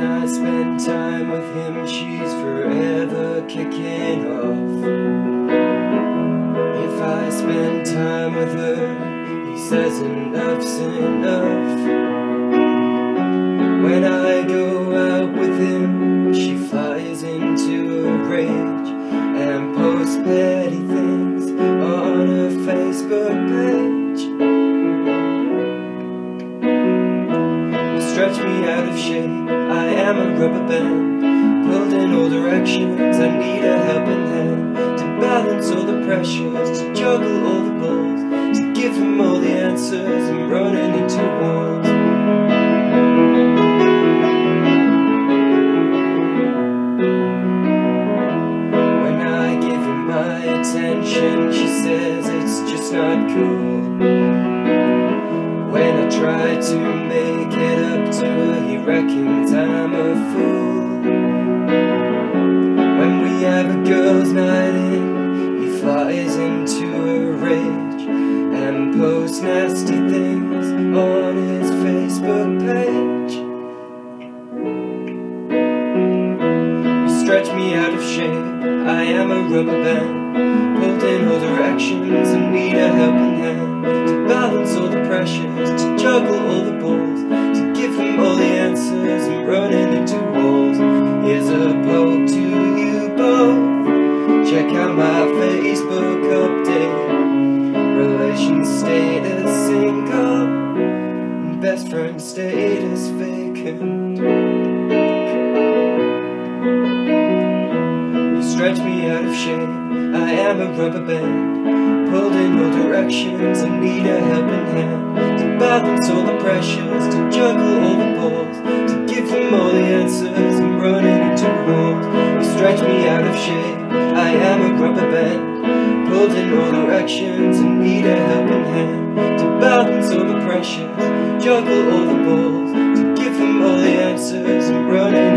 I spend time with him, she's forever kicking off. If I spend time with her, he says enough's enough. When I go out with him, she flies into a rage and posts petty things on her Facebook page. Stretch me out of shape, am a rubber band, pulled in all directions. I need a helping hand to balance all the pressures, to juggle all the balls, to give him all the answers. I'm running into walls. When I give him my attention, she says it's just not cool. When I try to make it he reckons I'm a fool. When we have a girls' night in, he flies into a rage and posts nasty things on his Facebook page. You stretch me out of shape. I am a rubber band, pulled in all directions and need a helping hand My Facebook update. Relation status single, best friend status vacant. You stretch me out of shape. I am a rubber band, pulled in all directions. I need a helping hand to balance all the pressures, to juggle all the balls, to give them all the answers. I'm running into walls. You stretch me out of shape. I am a rubber band, pulled in all directions. and need a helping hand to balance all the pressures, juggle all the balls, to give them all the answers. I'm running